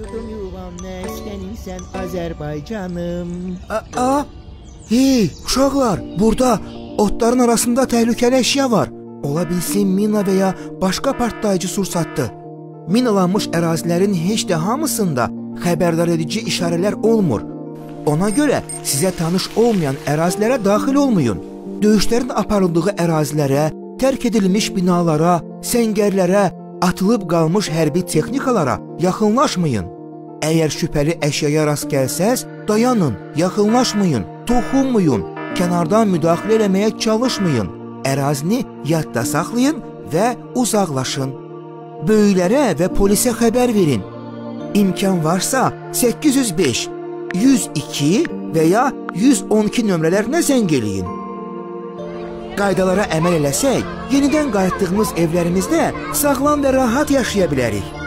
Yurdum yuvam məskənim sən Azərbaycanım. Aa! Hey, uşaqlar, burada otların arasında təhlükəli əşya var. Ola bilsin mina və ya başqa partlayıcı sursatdır. Minalanmış ərazilərin heç də hamısında xəbərdar edici işarələr olmur. Ona görə sizə tanış olmayan ərazilərə daxil olmayın. Döyüşlərin aparıldığı ərazilərə, tərk edilmiş binalara, səngərlərə, atılıb qalmış hərbi texnikalara yaxınlaşmayın. Əgər şübhəli əşyaya rast gəlsəz, dayanın, yaxınlaşmayın, toxunmayın, kənardan müdaxilə eləməyə çalışmayın. Ərazini yadda saxlayın və uzaqlaşın. Böyüklərə və polisə xəbər verin. İmkan varsa 805, 102 və ya 112 nömrələrinə zəng eləyin. Qaydalara əməl eləsək, yenidən qayıtdığımız evlərimizdə sağlam və rahat yaşaya bilərik.